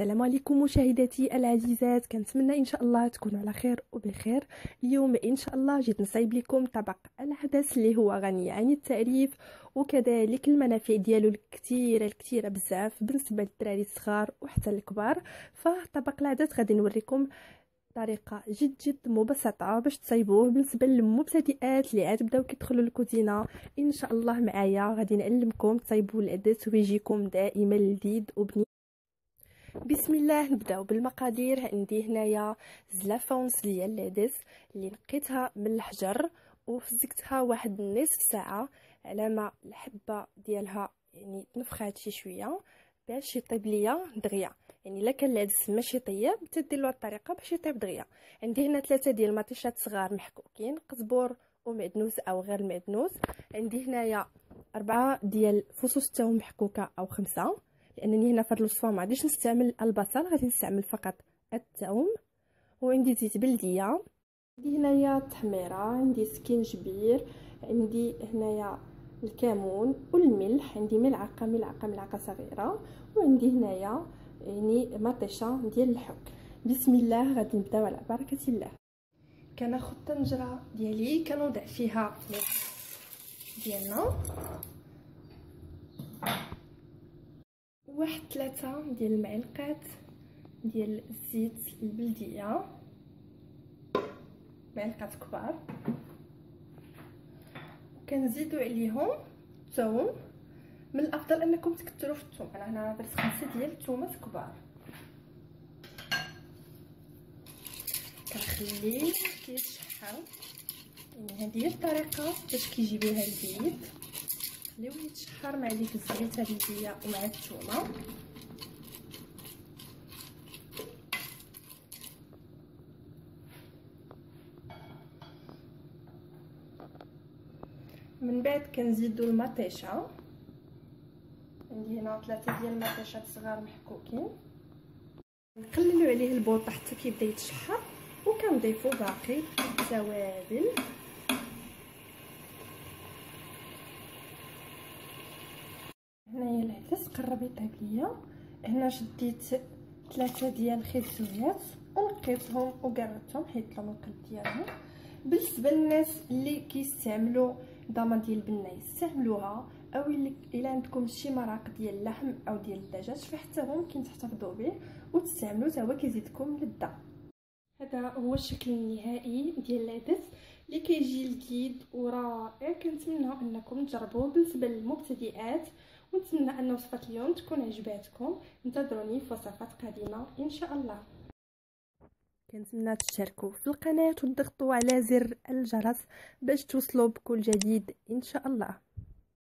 السلام عليكم مشاهداتي العزيزات. كنتمنى إن شاء الله تكونوا على خير وبخير. اليوم إن شاء الله جيت نصايب لكم طبق العدس اللي هو غني عن التعريف وكذلك المنافع ديالو الكثيره الكثيره بزاف بالنسبة للدراري الصغار وحتى الكبار. فطبق العدس غادي نوريكم طريقة جد جد مبسطة باش تصايبوه بالنسبة للمبتدئات اللي عاد بداو كيدخلوا للكوزينه إن شاء الله معايا غادي نعلمكم تصايبوا العدس ويجيكم دائما لذيذ وبنين بسم الله نبداو بالمقادير. عندي هنايا زلافه ونص ديال العدس اللي نقيتها من الحجر وفزقتها واحد نصف ساعة على ما الحبة ديالها يعني تنفخات شي شوية باش يطيب ليا دغيا. يعني إلا كان العدس ماشي طيب تديروا الطريقة باش يطيب دغيا. عندي هنا ثلاثة ديال المطيشات صغار محكوكين قزبور ومعدنوس أو غير معدنوس. عندي هنايا أربعة ديال فصوص الثوم محكوكة أو خمسة. لأنني هنا في هذه الوصفه ما غاديش نستعمل البصل غادي نستعمل فقط الثوم وعندي زيت بلدية. عندي هنايا التحميره عندي سكينجبير عندي هنايا الكمون والملح عندي ملعقة ملعقة ملعقة صغيرة وعندي هنايا يعني مطيشة ديال الحك بسم الله غادي نبداو على بركة الله. كناخذ الطنجره ديالي كنوضع فيها ديالنا. واحد ثلاثة ديال المعلقات ديال الزيت البلدية. معلقات كبار. كنزيدو عليهم الثوم. من الأفضل أنكم تكثروا في الثوم أنا هنا درت خمسة ديال الثومات كبار. كنخليه كيتشحر يعني هذه هي الطريقة باش كيجي بها البيض خليوه يتشحر مع ديك الزيت هذه ومع الثومه من بعد كنزيدو المطيشة. عندي هنا ثلاثة ديال المطيشات صغار محكوكين. نقللو عليه البوطه حتى كيبدا يتشحر وكنضيفو باقي التوابل هنايا العدس قرب يطيب ليا هنا شديت ثلاثة ديال الخيزونات ونقيتهم وقربتهم حيت لهم القلب ديالهم. بالنسبة للناس اللي كيستعملوا ضامة ديال البنه يستعملوها أو إلا عندكم شي مراق ديال اللحم أو ديال الدجاج فحتى هو ممكن تحتفظوا به وتستعملوه حتى هو كيزيدكم للذة هذا هو الشكل النهائي ديال العدس اللي كيجي لذيذ ورائع. كنتمنى أنكم تجربوه. بالنسبة للمبتدئات ونتمنى أن وصفة اليوم تكون عجباتكم انتظروني في وصفات قادمة إن شاء الله. كنتمنى تشتركوا في القناة وتضغطوا على زر الجرس باش توصلوا بكل جديد إن شاء الله.